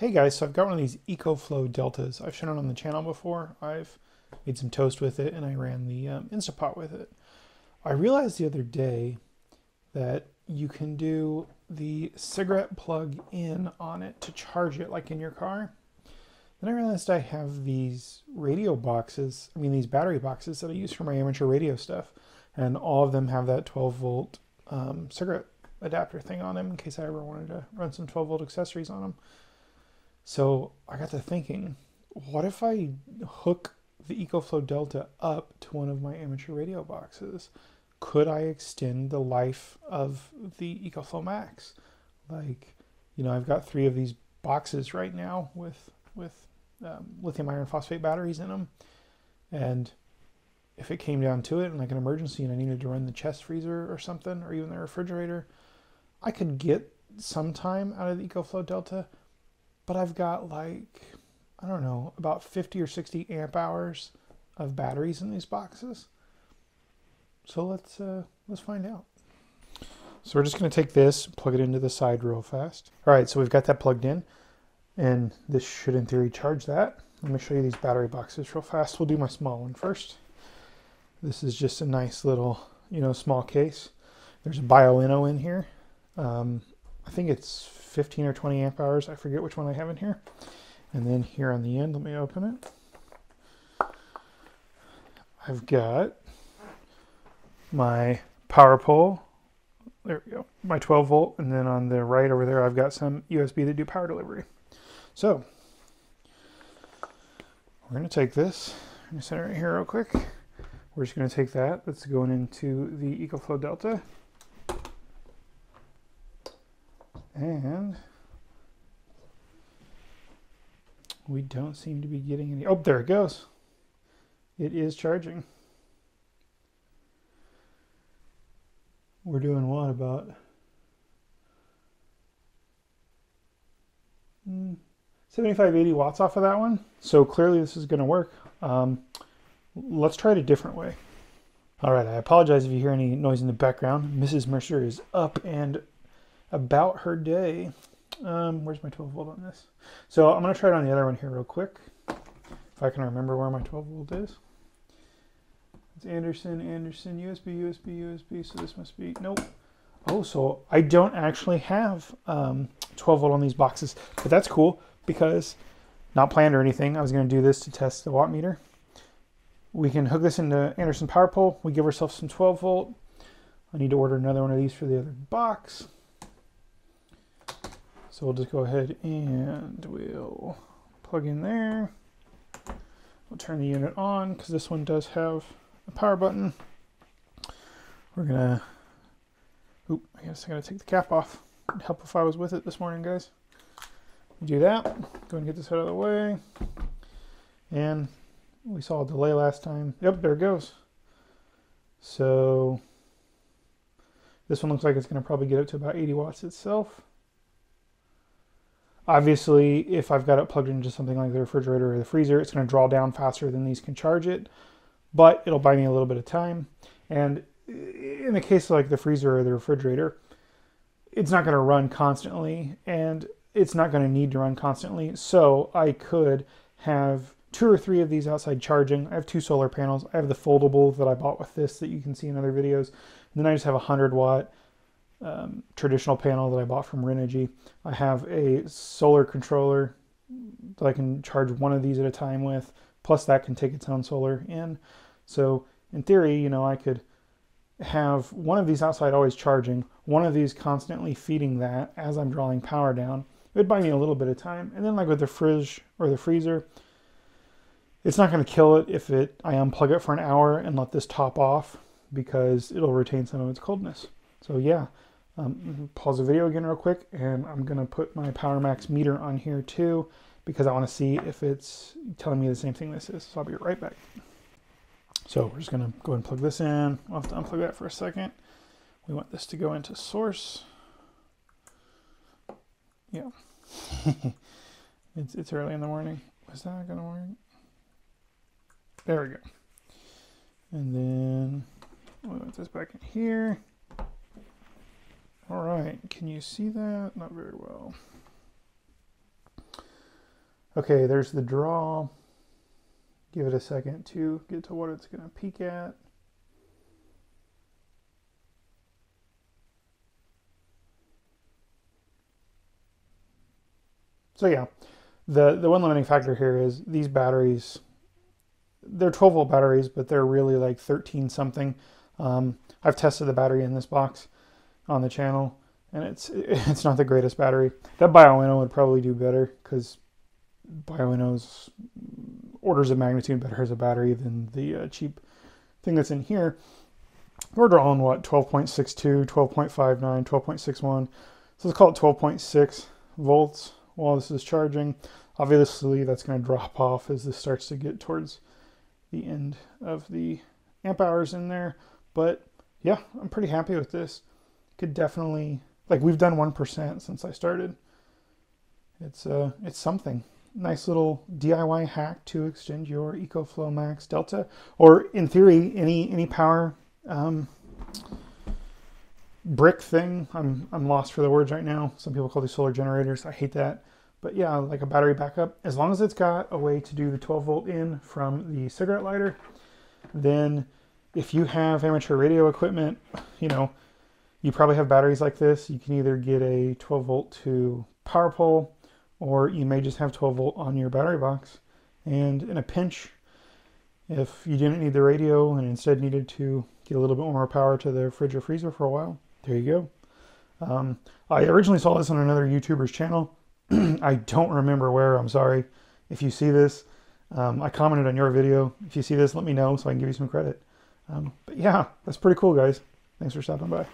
Hey guys, so I've got one of these EcoFlow Deltas. I've shown it on the channel before. I've made some toast with it and I ran the um, Instapot with it. I realized the other day that you can do the cigarette plug in on it to charge it like in your car. Then I realized I have these radio boxes, I mean these battery boxes that I use for my amateur radio stuff. And all of them have that 12 volt um, cigarette adapter thing on them in case I ever wanted to run some 12 volt accessories on them. So I got to thinking, what if I hook the EcoFlow Delta up to one of my amateur radio boxes? Could I extend the life of the EcoFlow Max? Like, you know, I've got three of these boxes right now with with um, lithium iron phosphate batteries in them, and if it came down to it, in like an emergency, and I needed to run the chest freezer or something, or even the refrigerator, I could get some time out of the EcoFlow Delta but I've got like, I don't know, about 50 or 60 amp hours of batteries in these boxes. So let's, uh, let's find out. So we're just going to take this, plug it into the side real fast. All right, so we've got that plugged in and this should in theory charge that. Let me show you these battery boxes real fast. We'll do my small one first. This is just a nice little, you know, small case. There's a Bioenno in here. Um, I think it's 15 or 20 amp hours. I forget which one I have in here. And then here on the end, let me open it. I've got my power pole. There we go. My 12 volt. And then on the right over there, I've got some USB that do power delivery. So we're going to take this. I'm going to center it here real quick. We're just going to take that. That's going into the EcoFlow Delta. And we don't seem to be getting any. Oh, there it goes. It is charging. We're doing what about mm, 75, 80 watts off of that one. So clearly this is going to work. Um, let's try it a different way. All right, I apologize if you hear any noise in the background. Mrs. Mercer is up and about her day. Um, where's my 12 volt on this? So I'm going to try it on the other one here real quick. If I can remember where my 12 volt is. It's Anderson, Anderson, USB, USB, USB. So this must be, nope. Oh, so I don't actually have um, 12 volt on these boxes, but that's cool because not planned or anything. I was going to do this to test the watt meter. We can hook this into Anderson power pole. We give ourselves some 12 volt. I need to order another one of these for the other box. So we'll just go ahead and we'll plug in there. We'll turn the unit on because this one does have a power button. We're gonna, oop, I guess I gotta take the cap off. It'd help if I was with it this morning, guys. Do that, go and get this out of the way. And we saw a delay last time. Yep, there it goes. So this one looks like it's gonna probably get up to about 80 watts itself. Obviously, if I've got it plugged into something like the refrigerator or the freezer, it's going to draw down faster than these can charge it, but it'll buy me a little bit of time. And in the case of like the freezer or the refrigerator, it's not going to run constantly and it's not going to need to run constantly. So I could have two or three of these outside charging. I have two solar panels. I have the foldable that I bought with this that you can see in other videos. And then I just have a 100 watt um, traditional panel that I bought from Renogy. I have a solar controller that I can charge one of these at a time with, plus that can take its own solar in. So in theory, you know, I could have one of these outside always charging, one of these constantly feeding that as I'm drawing power down. It would buy me a little bit of time. And then like with the fridge or the freezer, it's not going to kill it if it I unplug it for an hour and let this top off because it'll retain some of its coldness. So yeah, um, pause the video again real quick and I'm gonna put my Power Max meter on here too because I want to see if it's telling me the same thing this is. So I'll be right back. So we're just gonna go and plug this in. I'll have to unplug that for a second. We want this to go into source. Yeah. it's, it's early in the morning. Is that gonna work? There we go. And then we'll put this back in here. All right, can you see that? Not very well. Okay, there's the draw. Give it a second to get to what it's going to peak at. So yeah, the, the one limiting factor here is these batteries, they're 12 volt batteries, but they're really like 13 something. Um, I've tested the battery in this box on the channel and it's it's not the greatest battery. That Bioenno would probably do better because Bioenno's orders of magnitude better as a battery than the uh, cheap thing that's in here. We're drawing what 12.62, 12.59, 12.61. So let's call it 12.6 volts while this is charging. Obviously, that's going to drop off as this starts to get towards the end of the amp hours in there. But yeah, I'm pretty happy with this. Could definitely like we've done one percent since I started. It's uh it's something. Nice little DIY hack to extend your EcoFlow Max Delta, or in theory, any any power um, brick thing. I'm I'm lost for the words right now. Some people call these solar generators. I hate that. But yeah, like a battery backup, as long as it's got a way to do the 12 volt in from the cigarette lighter, then if you have amateur radio equipment, you know, you probably have batteries like this. You can either get a 12 volt to power pole, or you may just have 12 volt on your battery box. And in a pinch, if you didn't need the radio and instead needed to get a little bit more power to the fridge or freezer for a while, there you go. Um, I originally saw this on another YouTuber's channel. I don't remember where, I'm sorry. If you see this, um, I commented on your video. If you see this, let me know so I can give you some credit. Um, but yeah, that's pretty cool, guys. Thanks for stopping by.